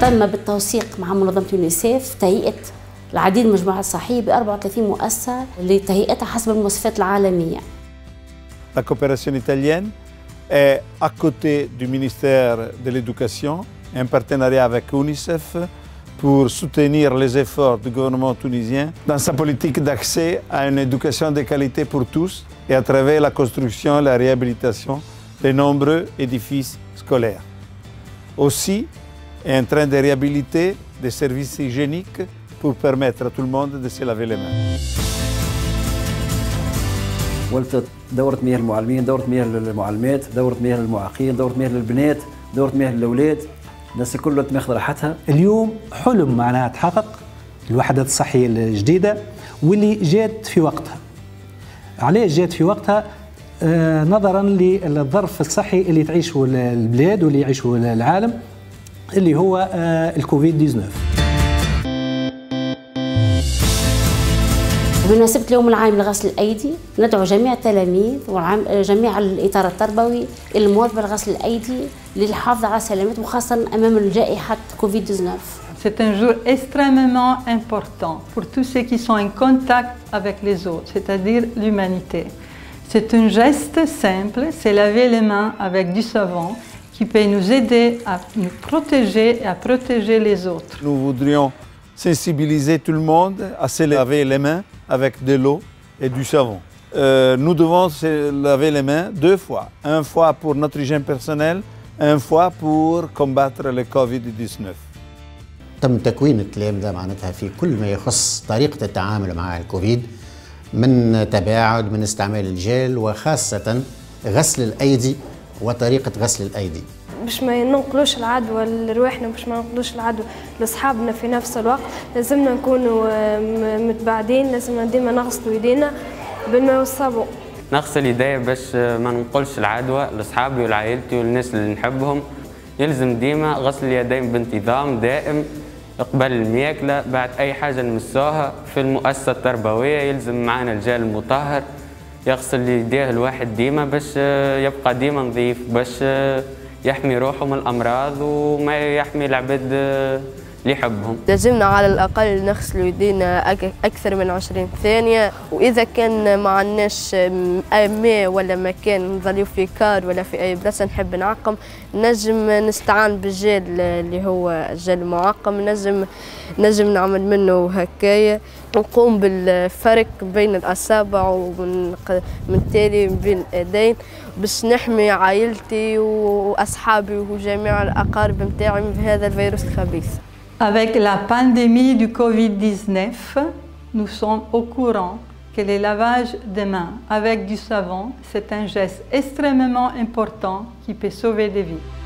تم بالتوثيق مع منظمة يونيسيف تهيئة العديد من المجموعات الصحية ب 34 مؤسسة لتهيئتها حسب المواصفات العالمية. La coopération italienne est à côté du ministère de l'Éducation, un partenariat avec UNICEF pour soutenir les efforts du gouvernement tunisien dans sa politique d'accès à une éducation de qualité pour tous et à travers la construction et la réhabilitation de nombreux édifices scolaires. Aussi, est en train de réhabiliter des services hygiéniques pour permettre à tout le monde de se laver les mains. ولفت دورة مياه المعلمين دورة مياه للمعلمات دورة مياه للمعاقين دورة مياه للبنات دورة مياه للأولاد. الناس كلها تاخذ راحتها. اليوم حلم معناها تحقق الوحدات الصحية الجديدة واللي جات في وقتها. علاش جات في وقتها؟ آه نظرا للظرف الصحي اللي تعيشه البلاد واللي يعيشه العالم. اللي هو آه الكوفيد 19 بمناسبة اليوم العام لغسل الأيدي ندعو جميع التلاميذ وجميع الإطار التربوي إلى المواظبة على غسل الأيدي للحفاظ على سلامتهم وخاصة أمام جائحة كوفيد 19 C'est un jour extrêmement important pour tous ceux qui sont en contact avec les autres, c'est-à-dire l'humanité. C'est un geste simple, c'est laver les mains avec du savon qui peut nous aider à nous protéger et à protéger les autres. Nous voudrions sensibiliser tout le monde à se laver les mains avec de l'eau et du savon. Euh, nous devons se laver les mains deux fois. Une fois pour notre hygiène personnelle, une fois pour combattre le Covid-19. تم تكوين التلامذة معناتها في كل ما يخص طريقة التعامل مع الكوفيد من تباعد من استعمال الجل وخاصة غسل الأيدي وطريقة غسل الأيدي. باش ما ننقلوش العدوى لرواحنا باش ما ننقلوش العدوى لأصحابنا في نفس الوقت لازمنا نكونوا متباعدين لازمنا ديما نغسلوا يدينا بالماء والصابون نغسل يدي باش ما ننقلش العدوى لأصحابي ولعائلتي والناس اللي نحبهم. يلزم ديما غسل اليدين بانتظام دائم قبل المياكلة بعد أي حاجة نمسوها في المؤسسة التربوية يلزم معنا الجال المطهر. يغسل يديه الواحد ديما باش يبقى ديما نظيف باش يحمي روحه من الأمراض وما يحمي العباد اللي يحبهم لازمنا على الأقل نغسل يدينا أكثر من 20 ثانية. وإذا كان ما عندناش ماء ولا مكان نظليو في كار ولا في أي بلاصة نحب نعقم نجم نستعان بالجل اللي هو جل معقم. نجم نجم نعمل منه هكايا. ونقوم بالفرق بين الأصابع ومن من تالي بين اليدين باش نحمي عائلتي وأصحابي وجميع الأقارب متاعي من هذا الفيروس الخبيث. Avec la pandémie du Covid-19, nous sommes au courant que le lavage des mains avec du savon, c'est un geste extrêmement important qui peut sauver des vies.